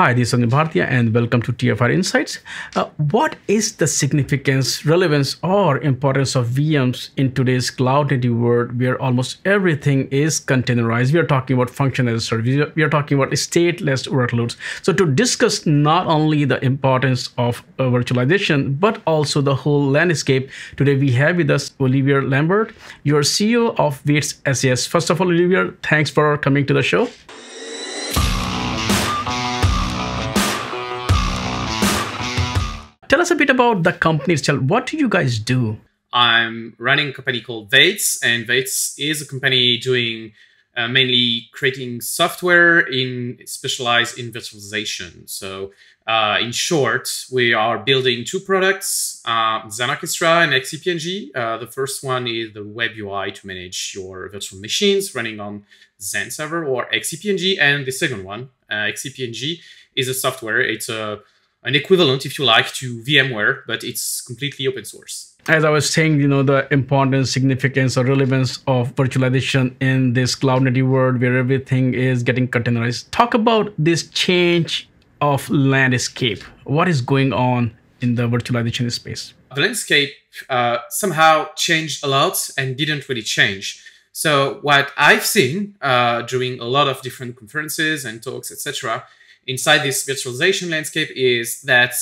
Hi, this is Sanjay Bhartiya, and welcome to TFiR Insights. Uh, what is the significance, relevance, or importance of VMs in today's cloud native world where almost everything is containerized? We are talking about function as a service, we are talking about stateless workloads. So, to discuss not only the importance of uh, virtualization, but also the whole landscape, today we have with us Olivier Lambert, your CEO of Vates SAS. First of all, Olivier, thanks for coming to the show. Tell us a bit about the company itself. What do you guys do? I'm running a company called Vates, and Vates is a company doing uh, mainly creating software in specialized in virtualization. So, uh, in short, we are building two products: uh, XenOrchestra and XCP-ng. Uh, the first one is the web UI to manage your virtual machines running on Xen server or XCP-ng, and the second one, uh, XCP-ng, is a software. It's a an equivalent, if you like, to VMware, but it's completely open source. As I was saying, you know, the importance, significance, or relevance of virtualization in this cloud native world where everything is getting containerized. Talk about this change of landscape. What is going on in the virtualization space? The landscape uh, somehow changed a lot and didn't really change. So what I've seen uh, during a lot of different conferences and talks, etc., inside this virtualization landscape is that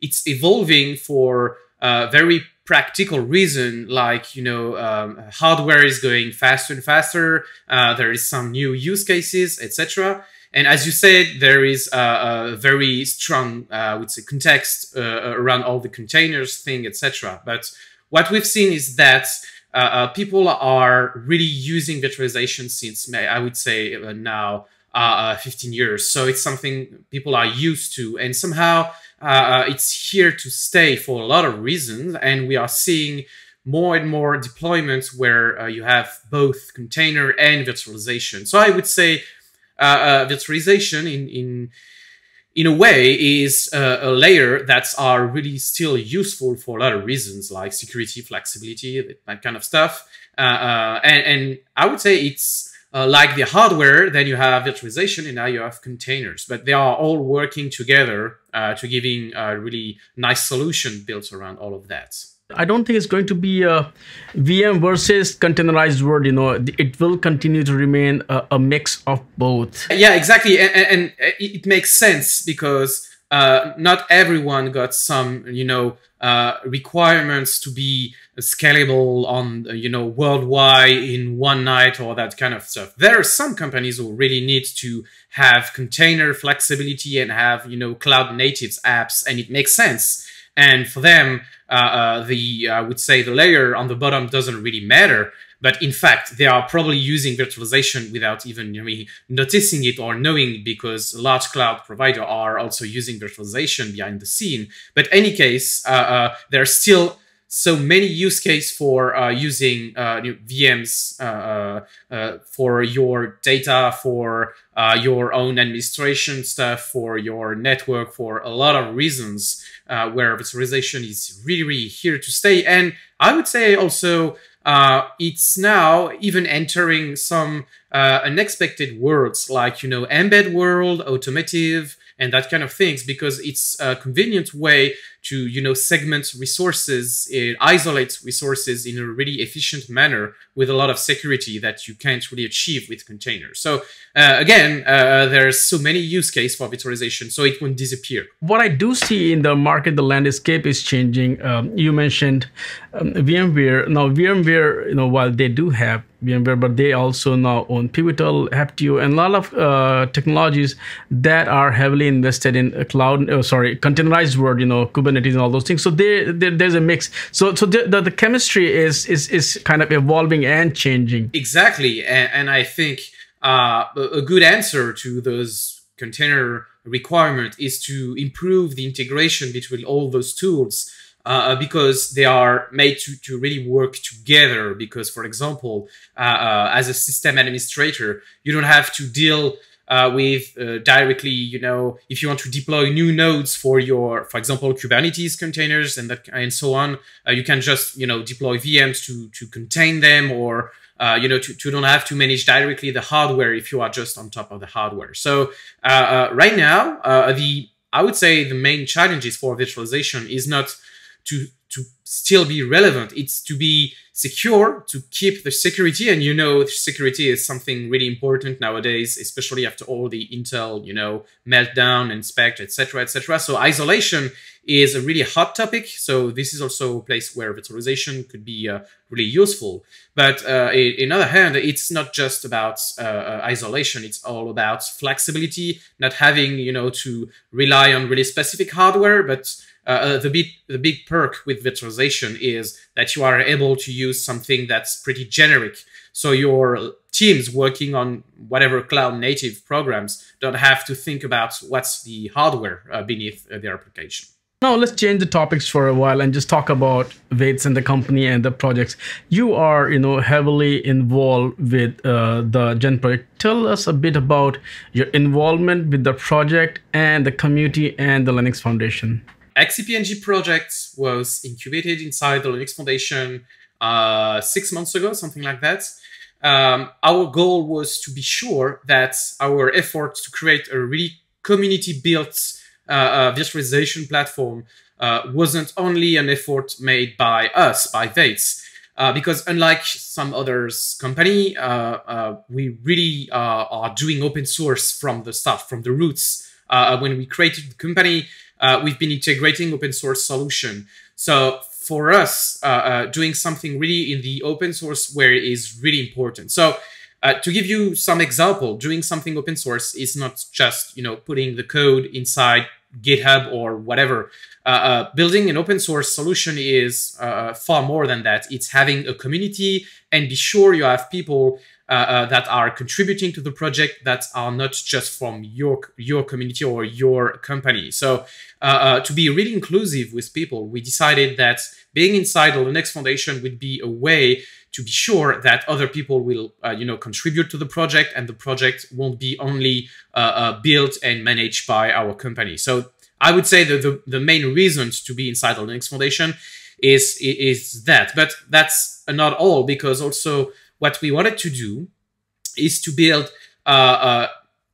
it's evolving for a very practical reason like you know um, hardware is going faster and faster uh, there is some new use cases etc and as you said there is a, a very strong uh, i would say context uh, around all the containers thing etc but what we've seen is that uh, uh, people are really using virtualization since i would say uh, now uh, uh, 15 years. So it's something people are used to, and somehow uh, uh, it's here to stay for a lot of reasons. And we are seeing more and more deployments where uh, you have both container and virtualization. So I would say virtualization in in in a way is a layer that's are really still useful for a lot of reasons like security, flexibility, that kind of stuff. and, and I would say it's uh, like the hardware, then you have virtualization, and now you have containers. But they are all working together uh, to giving a really nice solution built around all of that. I don't think it's going to be a VM versus containerized world. You know, it will continue to remain a, a mix of both. Yeah, exactly, and, and it makes sense because uh, not everyone got some, you know, uh, requirements to be scalable on, you know, worldwide in one night or that kind of stuff. There are some companies who really need to have container flexibility and have, you know, cloud native apps, and it makes sense. And for them, uh, uh, the I would say the layer on the bottom doesn't really matter. But in fact, they are probably using virtualization without even noticing it or knowing because large cloud provider are also using virtualization behind the scene. But any case, uh, uh, there are still so many use case for uh, using uh, VMs uh, uh, uh, for your data, for your own administration stuff, for your network, for a lot of reasons where virtualization is really, really here to stay. And I would say also uh, it's now even entering some uh, unexpected worlds like, you know, embed world, automotive, and that kind of things because it's a convenient way to you know segment resources it isolates resources in a really efficient manner with a lot of security that you can't really achieve with containers. So uh, again uh, there's so many use case for virtualization so it won't disappear. What i do see in the market the landscape is changing. Um, you mentioned um, vmware. Now vmware you know while they do have VMware, but they also now own Pivotal, Heptio, and a lot of uh, technologies that are heavily invested in cloud, uh, sorry, containerized world, you know, Kubernetes and all those things. So there, there there's a mix. So so the, the, the, chemistry is is is kind of evolving and changing. Exactly, and, and I think uh, a good answer to those container requirement is to improve the integration between all those tools uh, because they are made to, to really work together. Because, for example, uh, uh, as a system administrator, you don't have to deal uh, with uh, directly, you know, if you want to deploy new nodes for your, for example, Kubernetes containers and that and so on, uh, you can just, you know, deploy VMs to to contain them or uh, you know, to, to don't have to manage directly the hardware if you are just on top of the hardware. So uh, uh, right now, the I would say the main challenges for virtualization is not to still be relevant. It's to be secure, to keep the security. And you know, security is something really important nowadays, especially after all the Intel, you know, meltdown and spec, etc., etc. So isolation is a really hot topic. So this is also a place where virtualization could be uh, really useful. But uh, in other hand, it's not just about uh, uh, isolation. It's all about flexibility, not having, you know, to rely on really specific hardware, but uh, uh, the big the big perk with virtualization is that you are able to use something that's pretty generic. So your teams working on whatever cloud native programs don't have to think about what's the hardware uh, beneath uh, their application. Now let's change the topics for a while and just talk about Vates and the company and the projects. You are, you know, heavily involved with uh, the Xen project. Tell us a bit about your involvement with the project and the community and the Linux Foundation. XCP-ng project was incubated inside the Linux Foundation uh, six months ago, something like that. Um, our goal was to be sure that our effort to create a really community-built uh, uh, virtualization platform uh, wasn't only an effort made by us, by Vates, uh, because unlike some others company, uh, uh, we really are doing open source from the start, from the roots. when we created the company, uh, we've been integrating open source solution. So for us, uh, uh, doing something really in the open source where it is really important. So uh, to give you some example, doing something open source is not just you know putting the code inside GitHub or whatever. Uh, uh, building an open source solution is far more than that. It's having a community and be sure you have people uh, uh, that are contributing to the project that are not just from your your community or your company. So uh, uh, to be really inclusive with people, we decided that being inside the Linux Foundation would be a way to be sure that other people will, uh, you know, contribute to the project and the project won't be only uh, built and managed by our company. So I would say that the, the main reasons to be inside the Linux Foundation is, is that, but that's not all because also what we wanted to do is to build uh, uh,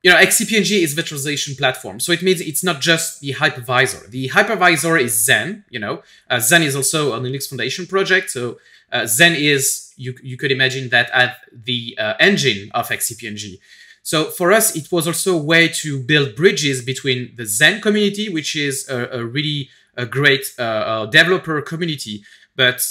you know, XCP-ng is virtualization platform. So it means it's not just the hypervisor. The hypervisor is Xen, you know. Uh, Xen is also a Linux Foundation project. So uh, Xen is, you, you could imagine that as the uh, engine of XCP-ng. So for us, it was also a way to build bridges between the Xen community, which is a, a really a great uh, developer community. But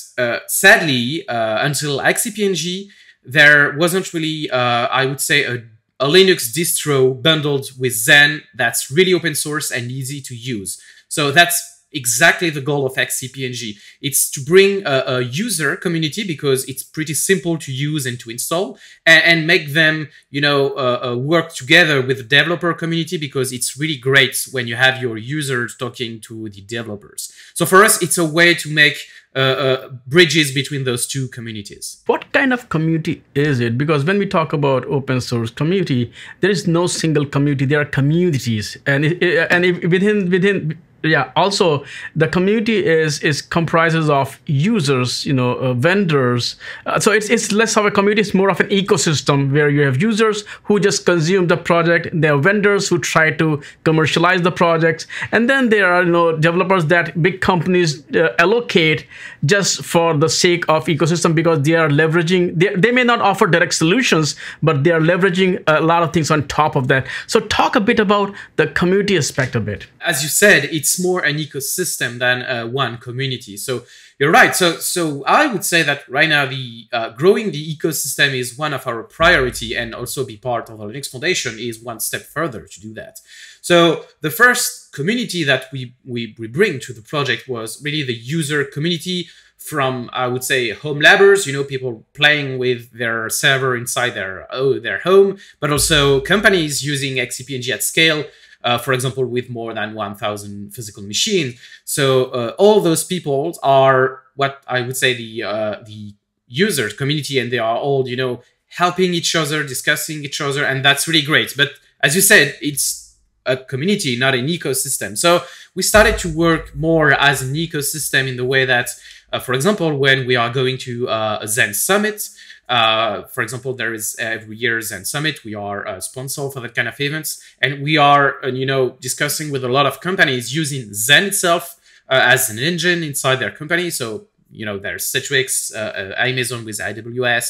sadly, until XCP-ng, there wasn't really, uh, I would say, a, a, Linux distro bundled with Xen that's really open source and easy to use. So that's exactly the goal of XCP-ng. It's to bring a, a, user community because it's pretty simple to use and to install and, and make them, you know, uh, uh, work together with the developer community because it's really great when you have your users talking to the developers. So for us, it's a way to make uh, uh, bridges between those two communities. What kind of community is it? Because when we talk about open source community, there is no single community. There are communities, and and within within yeah also the community is is comprises of users you know uh, vendors. Uh, so it's it's less of a community it's more of an ecosystem where you have users who just consume the project. There are vendors who try to commercialize the projects. And then there are you know developers that big companies uh, allocate just for the sake of ecosystem because they are leveraging they, they may not offer direct solutions but they are leveraging a lot of things on top of that. So talk a bit about the community aspect of it. As you said it's it's more an ecosystem than uh, one community. So you're right. So so I would say that right now the uh, growing the ecosystem is one of our priority, and also be part of the Linux Foundation is one step further to do that. So the first community that we we, we bring to the project was really the user community from I would say home labbers, you know, people playing with their server inside their oh, their home, but also companies using XCP-ng at scale uh, for example, with more than 1,000 physical machines. So uh, all those people are what I would say the uh, the users community, and they are all you know helping each other, discussing each other, and that's really great. But as you said, it's a community, not an ecosystem. So we started to work more as an ecosystem in the way that uh, for example, when we are going to uh, a Xen summit, uh, for example, there is every year Xen Summit. We are a sponsor for that kind of events, and we are, uh, you know, discussing with a lot of companies using Xen itself uh, as an engine inside their company. So, you know, there's Citrix, uh, uh, Amazon with AWS,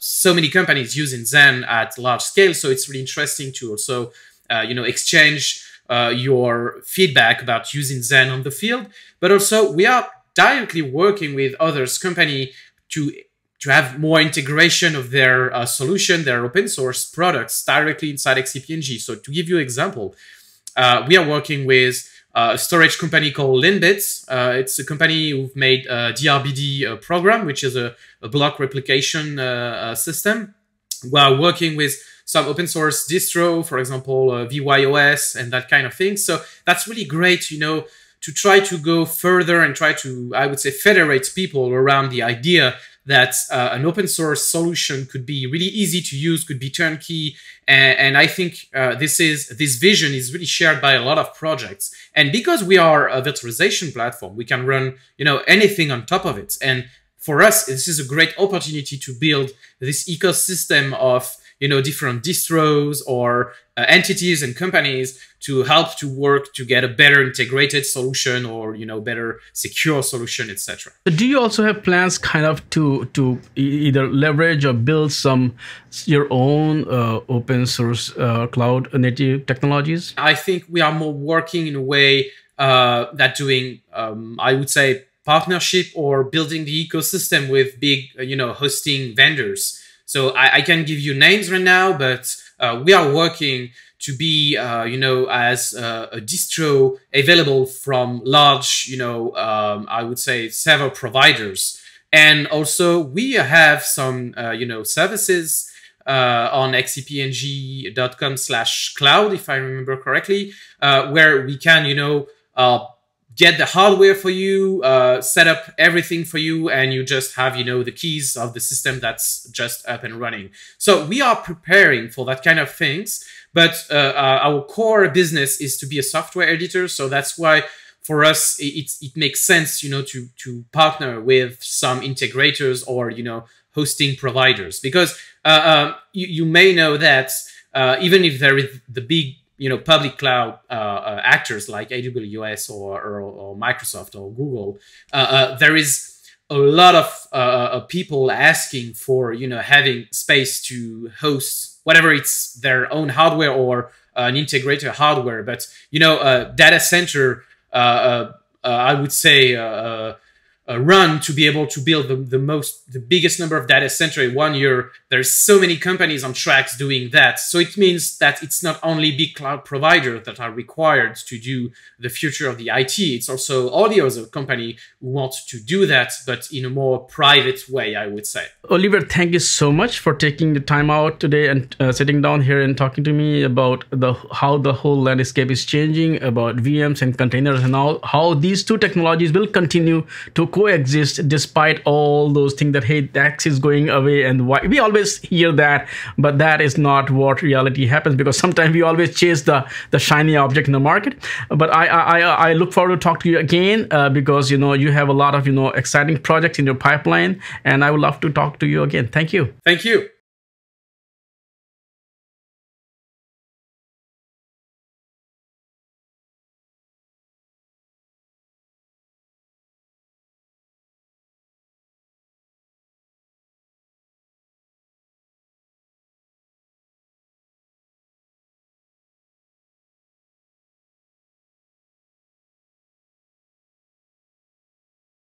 so many companies using Xen at large scale. So it's really interesting to also, you know, exchange your feedback about using Xen on the field, but also we are directly working with others company to to have more integration of their uh, solution, their open source products directly inside XCP-ng. So to give you an example, uh, we are working with uh, a storage company called Linbit. Uh, it's a company who've made a DRBD uh, program, which is a, a block replication uh, system. We are working with some open source distro, for example, VYOS and that kind of thing. So that's really great, you know, to try to go further and try to, I would say, federate people around the idea that uh, an open source solution could be really easy to use, could be turnkey, and, and I think uh, this is this vision is really shared by a lot of projects. And because we are a virtualization platform, we can run you know anything on top of it. And for us, this is a great opportunity to build this ecosystem of you know different distros or uh, entities and companies to help to work to get a better integrated solution or you know better secure solution etc do you also have plans kind of to to either leverage or build some your own uh, open source uh, cloud native technologies? I think we are more working in a way uh, that doing um, i would say partnership or building the ecosystem with big uh, you know hosting vendors so I, I can give you names right now, but uh, we are working to be, uh, you know, as uh, a distro available from large, you know, um, I would say several providers. And also we have some, uh, you know, services uh, on xcpng.com slash cloud, if I remember correctly, uh, where we can, you know, get the hardware for you, uh, set up everything for you, and you just have, you know, the keys of the system that's just up and running. So we are preparing for that kind of things, but uh, uh, our core business is to be a software editor. So that's why for us, it, it makes sense, you know, to, to partner with some integrators or, you know, hosting providers because uh, um, you, you may know that uh, even if there is the big you know public cloud uh, uh, actors like AWS or, or, or Microsoft or Google, uh, uh there is a lot of uh, uh, people asking for you know having space to host whatever it's their own hardware or an integrated hardware. But you know, data center, I would say uh, run to be able to build the, the most the biggest number of data center in one year. There's so many companies on tracks doing that. So it means that it's not only big cloud providers that are required to do the future of the it it's also all the other company who want to do that but in a more private way i would say. Oliver thank you so much for taking the time out today and uh, sitting down here and talking to me about the how the whole landscape is changing about vms and containers and how, how these two technologies will continue to coexist despite all those things that hey DAX is going away and why we always hear that but that is not what reality happens because sometimes we always chase the the shiny object in the market. But I I, I look forward to talk to you again uh, because you know you have a lot of you know exciting projects in your pipeline and I would love to talk to you again. Thank you. Thank you